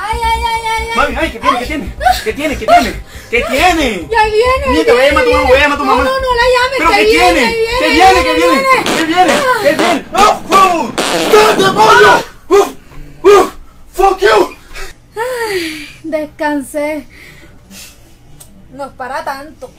Ay, ay, ay, ay, ay. Mami, ay, ¿qué tiene? ¿Qué tiene? ¿Qué tiene? ¿Qué tiene? ¿Qué tiene? Ya viene. Nieta, viene, ve a tu mamá, viene. ve a tu mamá. No, no, no la llames. ¿Pero qué viene, tiene? viene, ¿Qué viene? ¿Qué viene? ¿Qué viene? ¿Qué viene? ¡Oh, oh! ¡Qué demonio! ¡Uf! ¡Uf! ¡Fuck you! Ay, Descansé. No es para tanto.